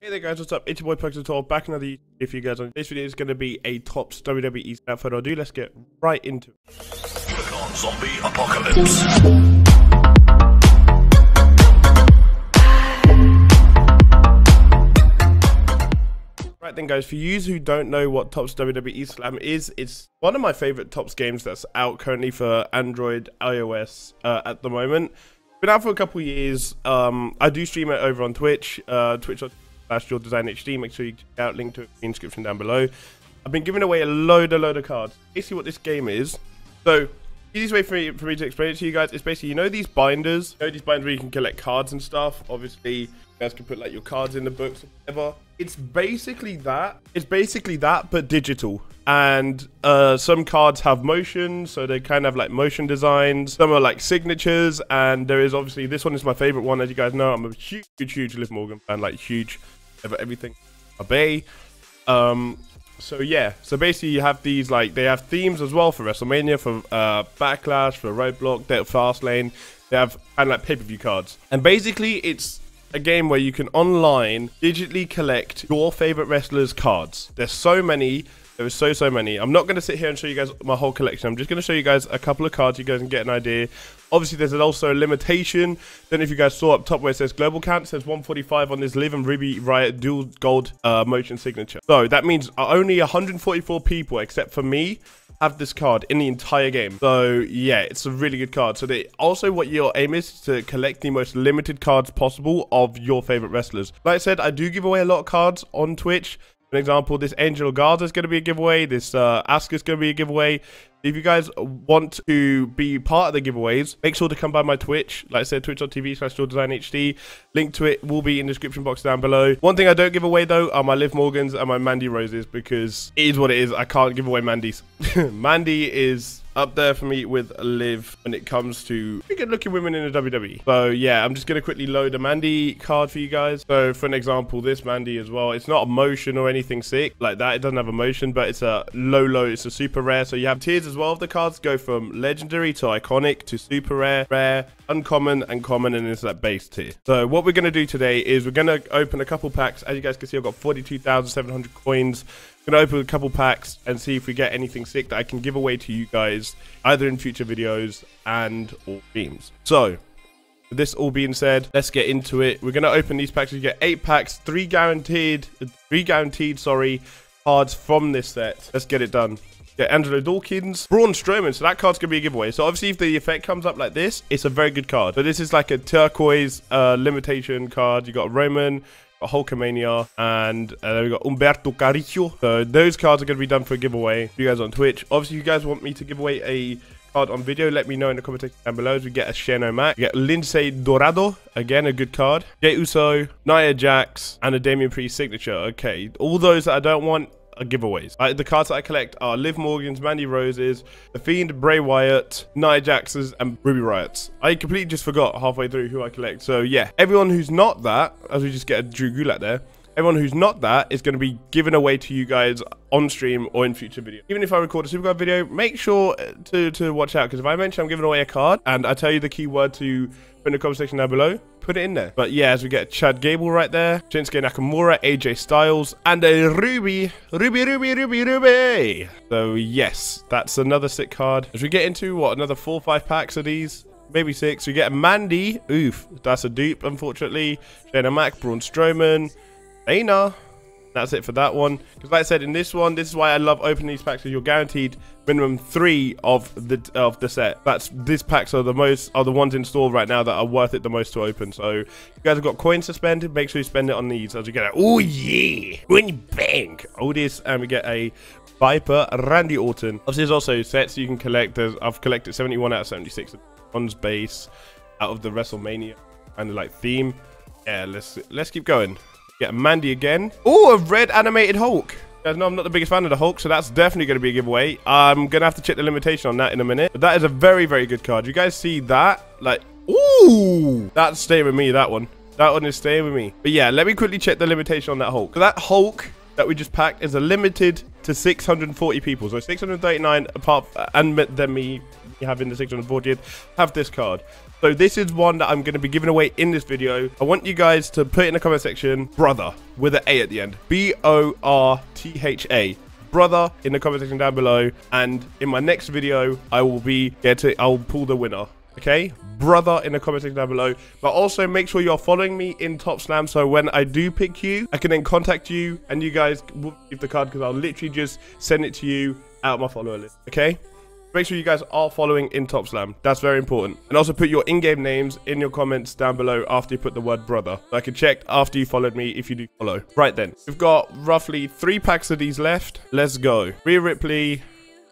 Hey there guys, what's up? It's your boy Pixel back another YouTube video you guys. On this video is going to be a Topps WWE Without further ado, let's get right into it. Click on Zombie Apocalypse. Right then guys, for you who don't know what Topps WWE Slam is, it's one of my favorite Topps games that's out currently for Android, iOS uh, at the moment. Been out for a couple years. Um, I do stream it over on Twitch, uh, twitch.tv slash Jordzn HD. Make sure you check out, link to the description down below. I've been giving away a load, a load of cards. Basically what this game is. So, easiest way for me, for me to explain it to you guys is basically, you know these binders? You know these binders where you can collect cards and stuff? Obviously, you guys can put like your cards in the books or whatever. It's basically that. It's basically that, but digital. And uh, some cards have motion, so they kind of have like motion designs. Some are like signatures, and there is obviously this one is my favorite one, as you guys know. I'm a huge, huge Liv Morgan fan, like huge, ever everything. Obey. Um, so yeah, so basically you have these like they have themes as well for WrestleMania, for uh, Backlash, for Roadblock, they're Fastlane. They have of like pay-per-view cards, and basically it's a game where you can online digitally collect your favorite wrestlers' cards. There's so many. There is so so many. I'm not going to sit here and show you guys my whole collection. I'm just going to show you guys a couple of cards. You guys can get an idea. Obviously, there's also a limitation. Don't if you guys saw up top where it says global count. It says 145 on this Liv and Ruby Riott dual gold uh, motion signature. So that means only 144 people, except for me, have this card in the entire game. So yeah, it's a really good card. So they also what your aim is to collect the most limited cards possible of your favorite wrestlers. Like I said, I do give away a lot of cards on Twitch. For example, this Angel Garza is going to be a giveaway. This uh, Asuka is going to be a giveaway. If you guys want to be part of the giveaways, make sure to come by my Twitch. Like I said, twitch.tv slash HD. Link to it will be in the description box down below. One thing I don't give away, though, are my Liv Morgans and my Mandy Roses because it is what it is. I can't give away Mandy's. Mandy is up there for me with Liv when it comes to good looking women in the WWE. So yeah, I'm just going to quickly load a Mandy card for you guys. So for an example, this Mandy as well, it's not a motion or anything sick like that. It doesn't have a motion, but it's a low, low. It's a super rare. So you have tiers as well of the cards go from legendary to iconic to super rare, rare, uncommon and common and it's that base tier. So what we're going to do today is we're going to open a couple packs. As you guys can see, I've got 42,700 coins. I'm going to open a couple packs and see if we get anything sick that I can give away to you guys either in future videos and or streams. So this all being said, let's get into it. We're going to open these packs. You get eight packs, three guaranteed, three guaranteed, sorry, cards from this set. Let's get it done. Yeah, Angelo Dawkins, Braun Strowman. So that card's going to be a giveaway. So obviously if the effect comes up like this, it's a very good card. But this is like a turquoise uh, limitation card. You got Roman, got Hulkamania, and uh, then we got Humberto Carrillo. So those cards are going to be done for a giveaway. You guys on Twitch. Obviously, you guys want me to give away a card on video, let me know in the comment section down below. As we get a Shane-O-Mac, we get Lince Dorado, again a good card. Jey Uso, Nia Jax, and a Damian Priest signature. Okay, all those that I don't want giveaways. Uh, the cards that I collect are Liv Morgan's, Mandy Roses, The Fiend, Bray Wyatt, Nia Jax's, and Ruby Riott's. I completely just forgot halfway through who I collect. So yeah, everyone who's not that, as we just get a Drew Gulak there, everyone who's not that is going to be given away to you guys on stream or in future video. Even if I record a Supercard video, make sure uh, to, to watch out because if I mention I'm giving away a card and I tell you the keyword to put in the comment section down below, put it in there. But yeah, as we get Chad Gable right there, Shinsuke Nakamura, AJ Styles, and a Ruby, Ruby, Ruby, Ruby, Ruby. So yes, that's another sick card. As we get into, what, another four or five packs of these? Maybe six. We get Mandy. Oof, that's a dupe, unfortunately. Shayna Mac, Braun Strowman, Dana. That's it for that one. Because like I said, in this one, this is why I love opening these packs because you're guaranteed minimum three of the of the set. That's these packs are the most are the ones in store right now that are worth it the most to open. So you guys have got coins to spend. Make sure you spend it on these as you get it. Oh yeah, you bank. All this and we get a Viper Randy Orton. Obviously, there's also sets you can collect. There's, I've collected 71 out of 76 bronze base out of the WrestleMania of like theme. Yeah, let's let's keep going. Get Mandy again. Oh, a red animated Hulk. Guys know I'm not the biggest fan of the Hulk, so that's definitely going to be a giveaway. I'm going to have to check the limitation on that in a minute. But that is a very, very good card. You guys see that? Like, ooh! That's staying with me, that one. That one is staying with me. But yeah, let me quickly check the limitation on that Hulk. So that Hulk that we just packed is a limited to 640 people. So 639 apart and then me you have in the 640th have this card. So this is one that I'm going to be giving away in this video. I want you guys to put in the comment section, brother, with an A at the end. B-O-R-T-H-A brother in the comment section down below and in my next video i will be get to i'll pull the winner okay brother in the comment section down below but also make sure you're following me in Topps Slam so when i do pick you i can then contact you and you guys will give the card because i'll literally just send it to you out my follower list okay Make sure you guys are following in Topps Slam. That's very important. And also put your in-game names in your comments down below after you put the word brother. So I can check after you followed me if you do follow. Right then, we've got roughly three packs of these left. Let's go. Rhea Ripley,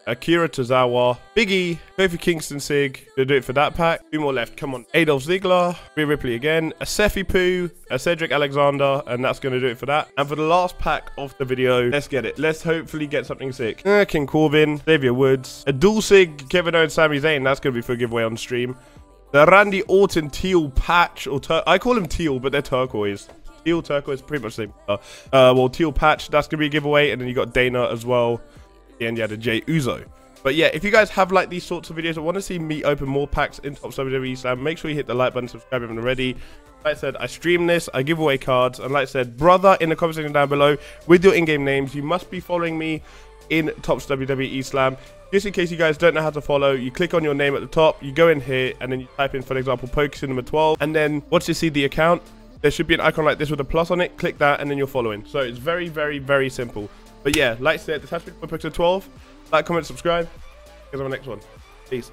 Akira Tozawa, Biggie, Kofi Kingston Sig. Gonna do it for that pack. Two more left. Come on. a Dolph Ziggler, Rhea Ripley again, a Sephi Poo, a Cedric Alexander, and that's gonna do it for that. And for the last pack of the video, let's get it. Let's hopefully get something sick. Uh, King Corbin, Xavier Woods, a Dual Sig, Kevin Owens, Sami Zayn. That's gonna be for a giveaway on stream. The Randy Orton teal patch, or I call them teal, but they're turquoise teal turquoise pretty much the same uh, well teal patch that's gonna be a giveaway and then you got dana as well and you had a Jey Uso. But yeah, if you guys have like these sorts of videos, I want to see me open more packs in Topps WWE Slam, make sure you hit the like button, subscribe if you're not already. Like I said, I stream this, I give away cards, and like I said, brother, in the comment section down below with your in-game names, you must be following me in Topps WWE Slam. Just in case you guys don't know how to follow, you click on your name at the top, you go in here, and then you type in, for example, PokeCinema 12, and then once you see the account, there should be an icon like this with a plus on it, click that, and then you're following. So it's very, very, very simple. But yeah, like I said, this has been Pixel 12. Like, comment, subscribe. Here's our next one. Peace.